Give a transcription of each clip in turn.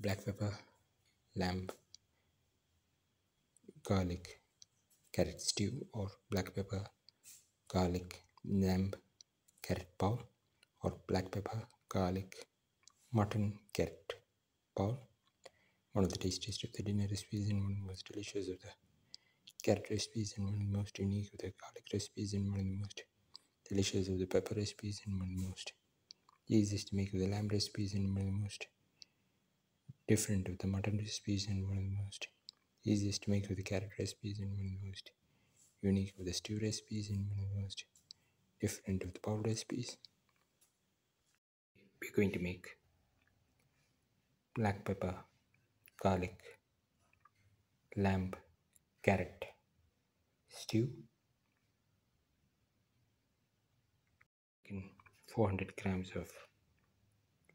black pepper, lamb, garlic, carrot stew, or black pepper, garlic, lamb, carrot bowl, or black pepper, garlic, mutton, carrot bowl. One of the tastiest of the dinner recipes and one of the most delicious of the carrot recipes and one of the most unique of the garlic recipes and one of the most delicious of the pepper recipes and one of the most easiest to make of the lamb recipes and one of the most different of the mutton recipes and one of the most easiest to make of the carrot recipes and one of the most unique of the stew recipes and one of the most different of the bowl recipes. We're going to make black pepper, garlic, lamb, carrot stew. In 400 grams of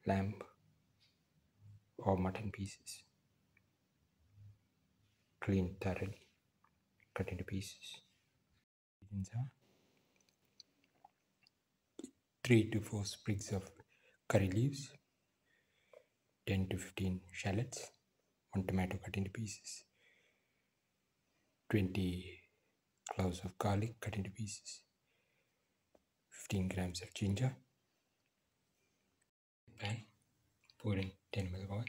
lamb or mutton pieces, Clean thoroughly, cut into pieces. 3 to 4 sprigs of curry leaves, 10 to 15 shallots, 1 tomato cut into pieces, 20 cloves of garlic cut into pieces, 15 grams of ginger, pan, pour in 10 ml of oil.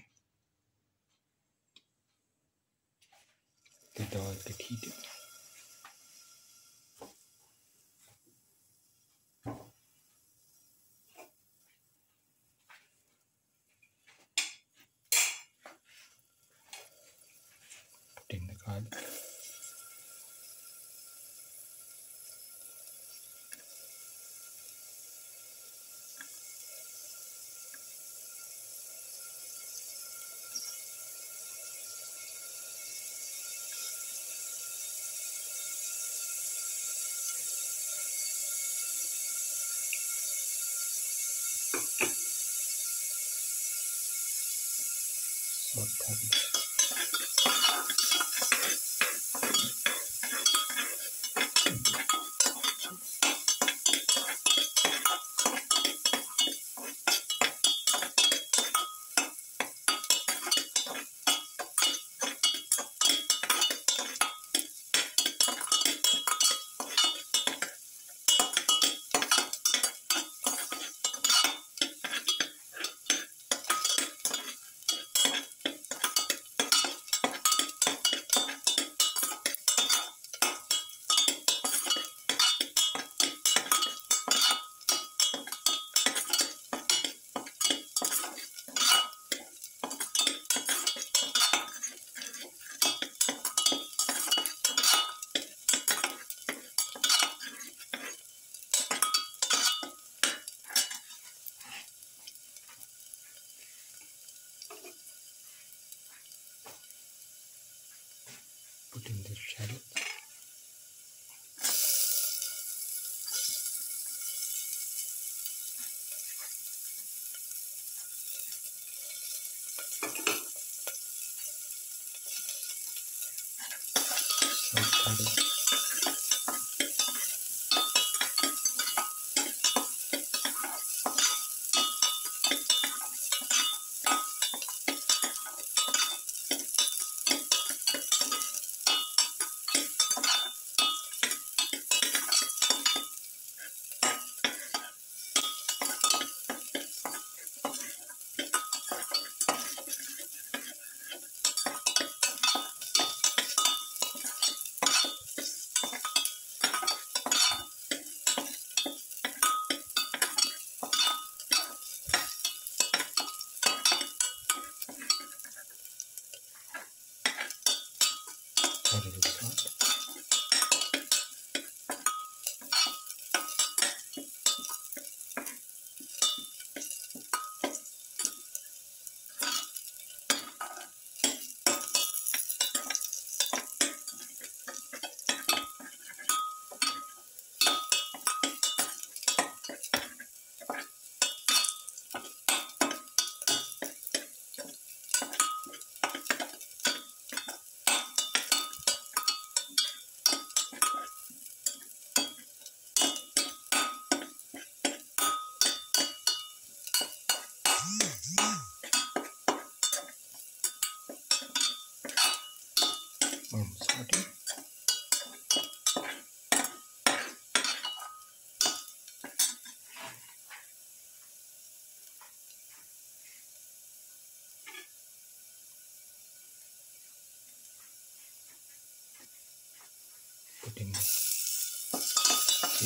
Let the oil get heated. Put in the garlic. Salt thoroughly.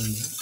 Ginger, salt,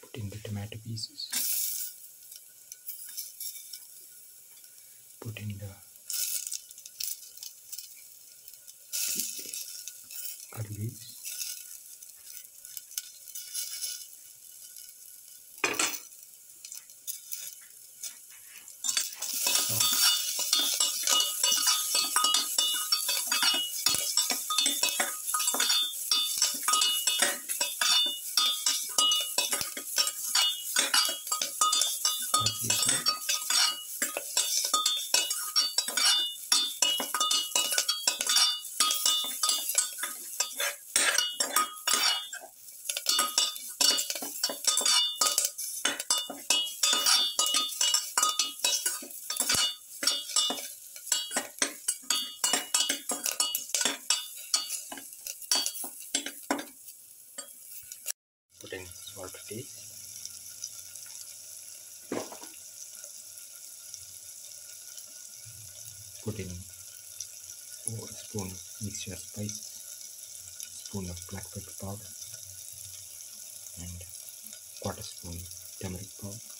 Put in the tomato pieces. Put in the curry leaves. Salt. Parsley salt. Salt. Put in oh, a spoon of mixture of spices, spoon of black pepper powder, and quarter spoon turmeric powder.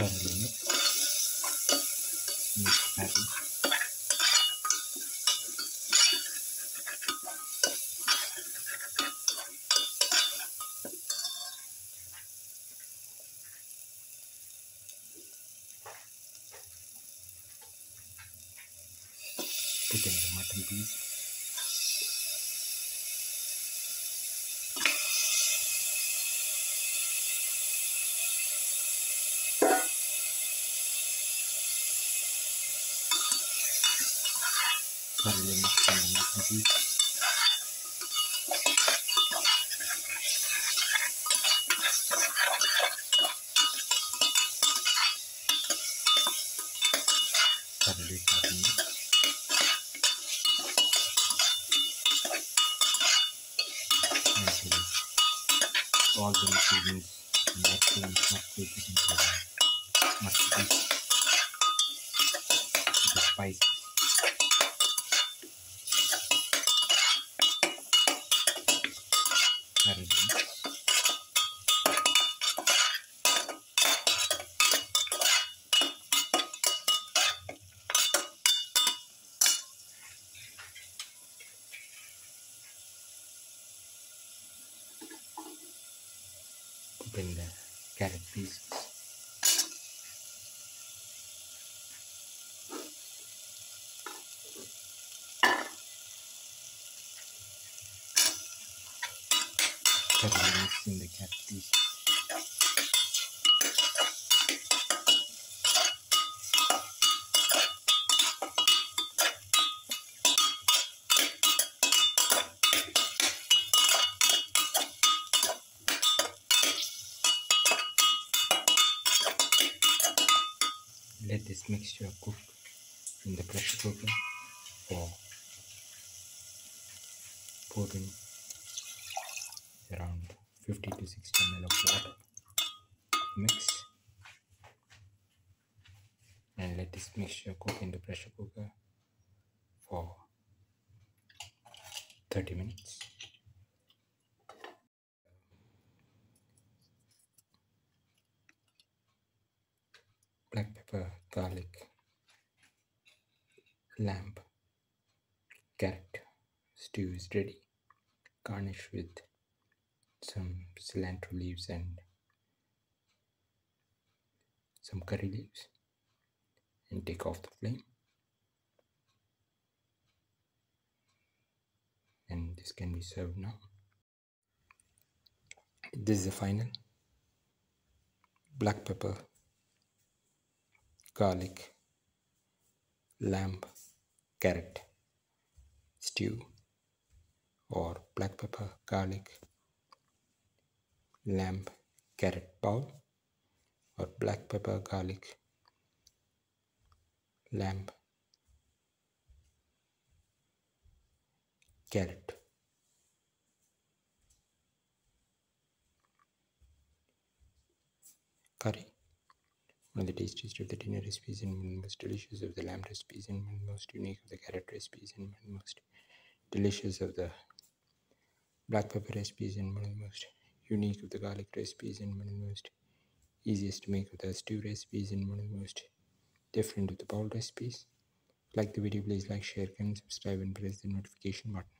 Thoroughly mix. Mix badly. Put in the mutton piece. Thoroughly mix in the mutton piece. Thoroughly thoroughly mix. until all the ingredients mixing mixing into the mustard the spices thoroughly mix. Put in the carrot pieces. Mix in the carrot pieces. Let this mixture cook in the pressure cooker for pouring around 50 to 60 ml of water. Mix and let this mixture cook in the pressure cooker for 30 minutes. Black pepper, garlic, lamb, carrot stew is ready. Garnish with some cilantro leaves and some curry leaves and take off the flame. And this can be served now. This is the final black pepper garlic, lamb, carrot stew or black pepper, garlic, lamb, carrot bowl or black pepper, garlic, lamb, carrot. Curry one of the tastiest of the dinner recipes and one most delicious of the lamb recipes and one most unique of the carrot recipes and one most delicious of the black pepper recipes and one of the most unique of the garlic recipes and one of the most easiest to make of the stew recipes and one of the most different of the bowl recipes. Like the video, please like, share, comment, subscribe and press the notification button.